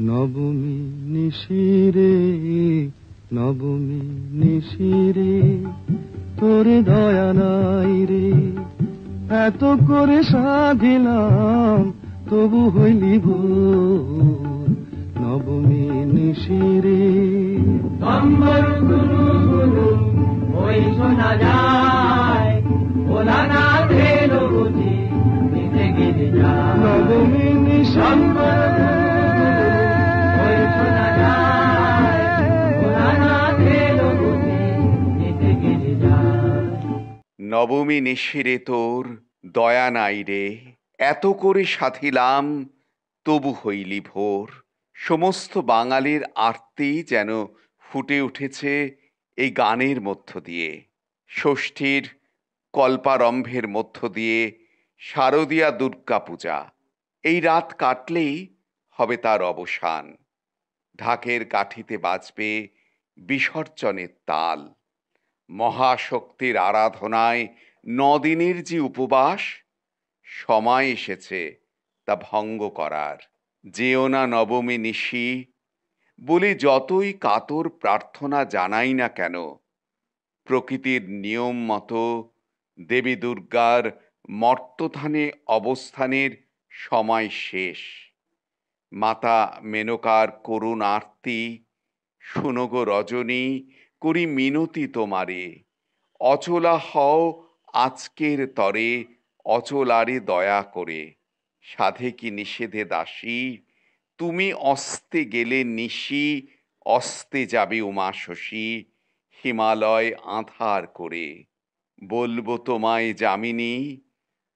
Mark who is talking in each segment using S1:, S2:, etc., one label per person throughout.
S1: নবমী নিশিরে নবমী নিশিরে, তোর দয়া নাই রে। এত করে সাধিলাম, তবু হইলি নবমী নিশিরে।
S2: গুরু গুরু ওই শোনা যায়।
S1: নবমী নিশিরে
S3: তোর দয়া নাই রে, এত করে সাথিলাম, তবু হইলি ভোর। সমস্ত বাঙালির আরতি যেন ফুটে উঠেছে এই গানের মধ্য দিয়ে। ষষ্ঠীর কল্পারম্ভের মধ্য দিয়ে শারদীয়া দুর্গা পূজা। এই রাত কাটলেই হবে তার অবসান। ঢাকের কাঠিতে বাজবে বিসর্জনের তাল। মহাশক্তির আরাধনায় নদিনের যে উপবাস, সময় এসেছে তা ভঙ্গ করার। যেও না নবমী নিশি। বলে, যতই কাতর প্রার্থনা জানাই না কেন, প্রকৃতির নিয়ম মতো দেবী দুর্গার মর্তধানে অবস্থানের সময় শেষ। মাতা মেনকার করুণ আরতি শুনগ রজনী করি মিনতি তোমারে। অচলা হও আজকের তরে, অচলারে দয়া করে। সাধে কি নিষেধে দাসী? তুমি অস্তে গেলে নিশি, অস্তে যাবে উমা শশী। হিমালয় আধার করে। বলব তোমায় যামিনী,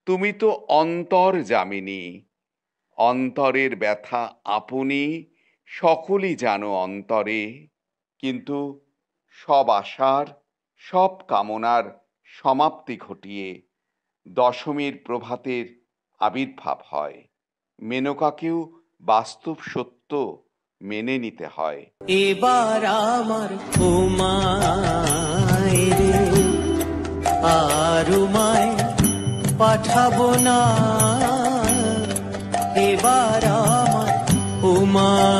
S3: তুমি তো অন্তর যামিনী। অন্তরের ব্যথা আপনি, সকলই জানো অন্তরে। কিন্তু সব আশার, সব কামনার সমাপ্তি ঘটিয়ে দশমীর প্রভাতের আবির্ভাব হয়। মেনকাকেও বাস্তব সত্য মেনে নিতে হয়।
S4: এবার আমার উমায় রে, আর উমায় পাঠাবো না। এবার আমার উমায়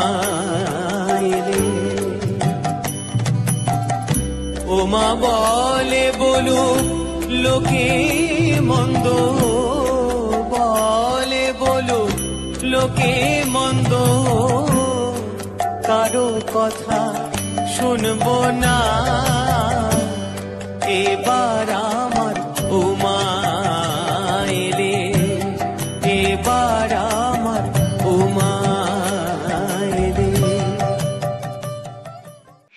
S4: ওমা বলে বলু লোকে মন্দ বলে বলু লোকে মন্দ কারও কথা শুনব না। এবার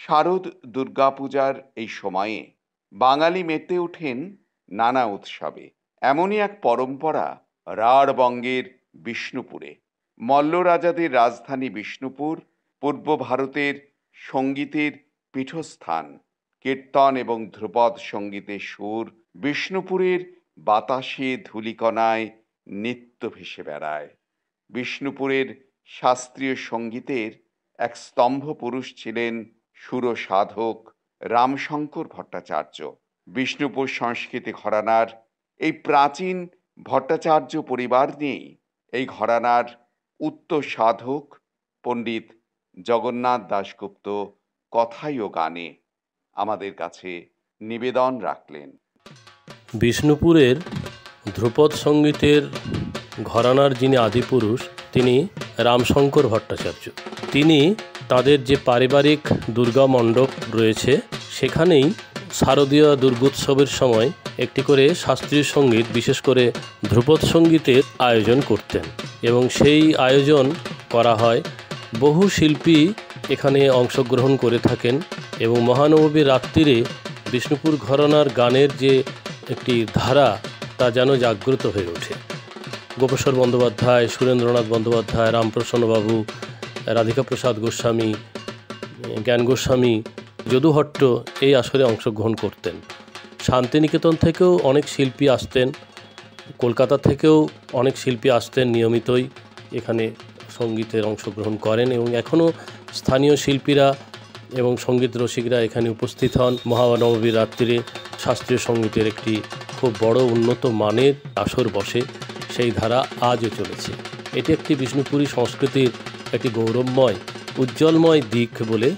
S3: শারদ দুর্গাপূজার এই সময়ে বাঙালি মেতে ওঠেন নানা উৎসবে। এমনই এক পরম্পরা রাঢ়বঙ্গের বিষ্ণুপুরে। মল্ল রাজাদের রাজধানী বিষ্ণুপুর, পূর্ব ভারতের সঙ্গীতের পীঠস্থান, কীর্তন এবং ধ্রুপদ সঙ্গীতের সুর, বিষ্ণুপুরের বাতাসে ধুলিকণায় নিত্য ভেসে বেড়ায়। বিষ্ণুপুরের শাস্ত্রীয় সঙ্গীতের এক স্তম্ভ পুরুষ ছিলেন সুর সাধক রামশঙ্কর ভট্টাচার্য, বিষ্ণুপুর সংস্কৃতি ঘরানার এই প্রাচীন ভট্টাচার্য পরিবার নিয়েই এই ঘরানার উত্তর সাধক পণ্ডিত জগন্নাথ দাশগুপ্ত কথায় ও গানে আমাদের কাছে নিবেদন রাখলেন।
S5: বিষ্ণুপুরের ধ্রুপদ সঙ্গীতের ঘরানার যিনি আদিপুরুষ, তিনি রামশঙ্কর ভট্টাচার্য। তিনি তাদের যে পারিবারিক দুর্গা মণ্ডপ রয়েছে, সেখানেই শারদীয় দুর্গোৎসবের সময় একটি করে শাস্ত্রীয় সংগীত, বিশেষ করে ধ্রুপদ সঙ্গীতের আয়োজন করতেন এবং সেই আয়োজন করা হয়। বহু শিল্পী এখানে অংশগ্রহণ করে থাকেন এবং মহানবমীর রাত্রিরে বিষ্ণুপুর ঘরানার গানের যে একটি ধারা, তা যেন জাগ্রত হয়ে ওঠে। গোপেশ্বর বন্দ্যোপাধ্যায়, সুরেন্দ্রনাথ বন্দ্যোপাধ্যায়, রামপ্রসন্নবাবু রাধিকা প্রসাদ গোস্বামী, জ্ঞান গোস্বামী, যদুহট্ট এই আসরে অংশগ্রহণ করতেন। শান্তিনিকেতন থেকেও অনেক শিল্পী আসতেন, কলকাতা থেকেও অনেক শিল্পী আসতেন নিয়মিতই, এখানে সঙ্গীতের অংশগ্রহণ করেন এবং এখনও স্থানীয় শিল্পীরা এবং সংগীত রসিকরা এখানে উপস্থিত হন। মহানবমীর রাত্রিরে শাস্ত্রীয় সঙ্গীতের একটি খুব বড় উন্নত মানের আসর বসে, সেই ধারা আজও চলেছে। এটি একটি বিষ্ণুপুরী সংস্কৃতির একটি গৌরবময় উজ্জ্বলময় দিক বলে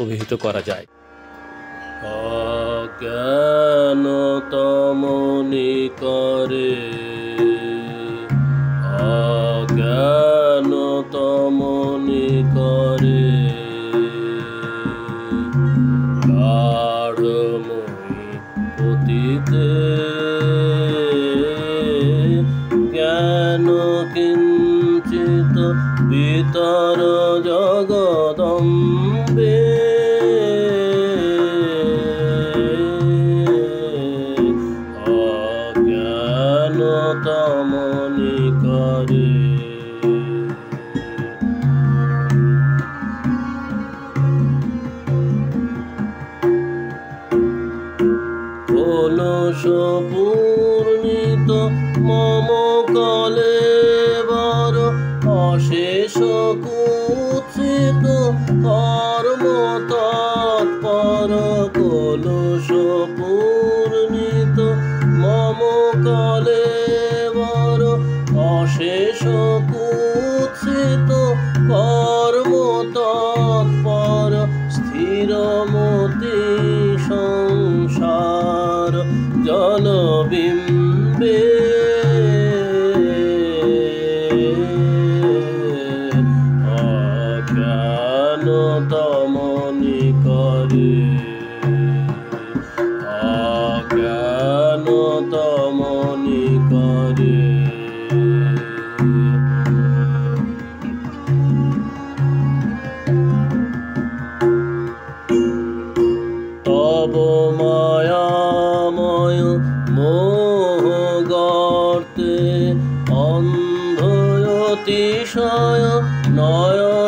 S5: অভিহিত করা যায়। অজ্ঞান তমনি করে অজ্ঞান জগদম্বে অজ্ঞান করে কলস পূর্ণিত মম কলে। কর্ম তৎপর কলস পূর্ণিত মম কলে বর অশেষ কুৎসিত কর্ম তৎপর স্থিরমতি সংসার জলবিম্বে তমনি করে। তব মায়াময় মোহ গর্তে নয়ন সত্ত্বেও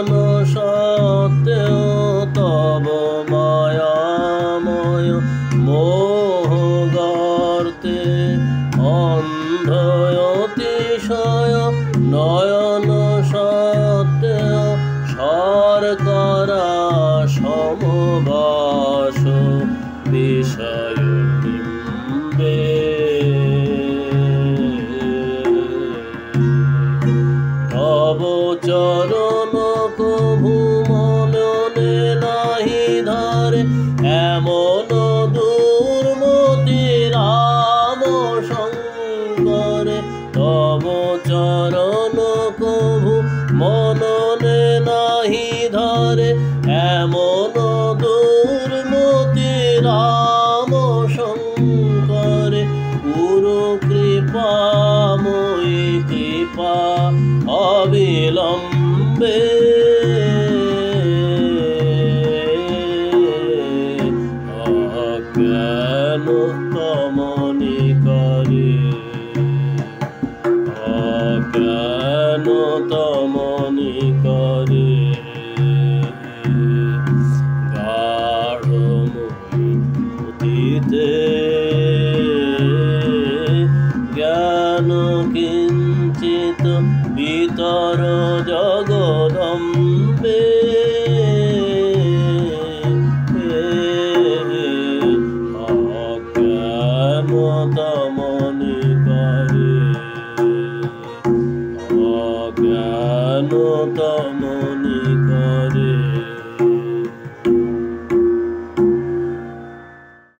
S5: নয়ন সত্ত্বেও শর্করা সমবাস বিষয় বিম্বে তব চরণ